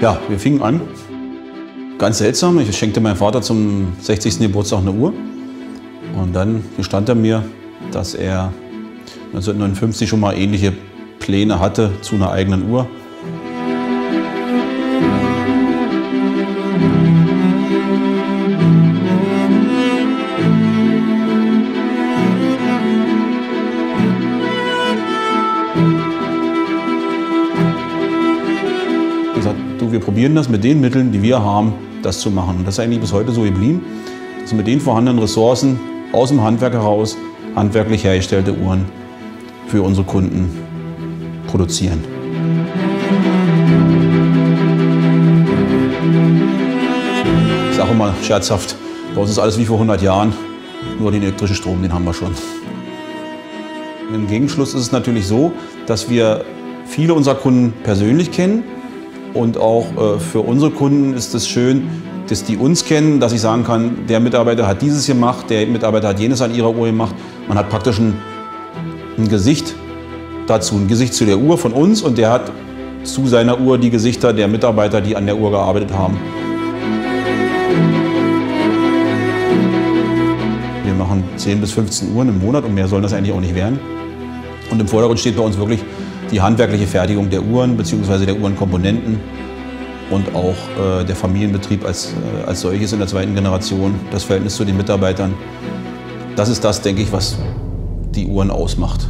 Ja, wir fingen an. Ganz seltsam. Ich schenkte meinem Vater zum 60. Geburtstag eine Uhr. Und dann gestand er mir, dass er 1959 schon mal ähnliche Pläne hatte zu einer eigenen Uhr. Gesagt, du, wir probieren das mit den Mitteln, die wir haben, das zu machen. Und das ist eigentlich bis heute so geblieben, dass wir mit den vorhandenen Ressourcen aus dem Handwerk heraus handwerklich hergestellte Uhren für unsere Kunden produzieren. Ich sage immer scherzhaft, bei uns ist alles wie vor 100 Jahren, nur den elektrischen Strom, den haben wir schon. Im Gegenschluss ist es natürlich so, dass wir viele unserer Kunden persönlich kennen und auch äh, für unsere Kunden ist es schön, dass die uns kennen, dass ich sagen kann, der Mitarbeiter hat dieses gemacht, der Mitarbeiter hat jenes an ihrer Uhr gemacht. Man hat praktisch ein, ein Gesicht dazu, ein Gesicht zu der Uhr von uns und der hat zu seiner Uhr die Gesichter der Mitarbeiter, die an der Uhr gearbeitet haben. Wir machen 10 bis 15 Uhren im Monat und mehr sollen das eigentlich auch nicht werden. Und im Vordergrund steht bei uns wirklich die handwerkliche Fertigung der Uhren bzw. der Uhrenkomponenten und auch äh, der Familienbetrieb als, äh, als solches in der zweiten Generation, das Verhältnis zu den Mitarbeitern. Das ist das, denke ich, was die Uhren ausmacht.